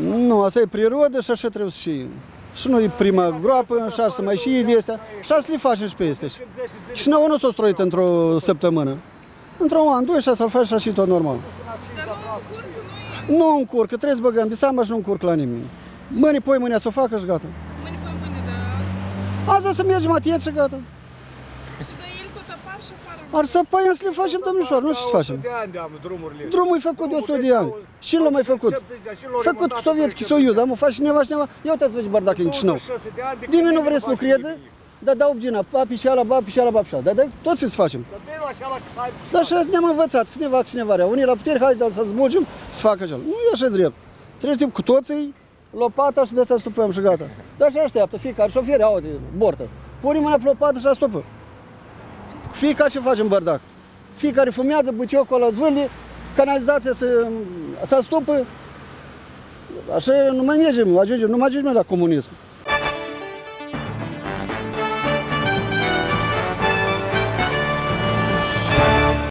Nu, asta e prirodă și așa trebuie să și... Și nu e prima groapă, așa să mai și de astea, așa să le facem și pe astea. Și nouă nu s-o stroit într-o săptămână. Într-un an, doi, așa să-l faci așa și tot normal. Nu încurcă, trebuie să băgăm de seama și nu încurc la nimeni. Mâine, poi mâine să o facă și gata. Mâine pe mâine, da. Asta să mergem atiet și gata. Și de el tot apar și apar. Ar să păi să le facem, domnișoar, nu știu ce să facem. de ani de-am drumurile. Drumul e făcut de 100 de ani. Și l-a mai făcut. Făcut cu Sovietski Soiuz, am face cineva și cineva. Ia uitați-vă ce bardac în Chișinău. Nimeni nu vrea să lucreze, dar dau gina, papi și ala, papi și ala, papi și ala. Dar da, toți să facem. Dar așa ne-am învățat, cineva, cineva rea. Unii la putere, hai dar să zbulgem, să facă așa. Nu e așa drept. Trebuie să fim cu toții, lopata și de asta stupăm și gata. Dar și așteaptă fiecare, șofer, au de bortă. Pune mâna pe lopată și stupă. Fiecare ce face în bărdac. Fiecare fumează, buceu acolo, zvârli, canalizația să, să stupă. Așa nu mai mergem, ajungem, nu mai ajungem la comunism.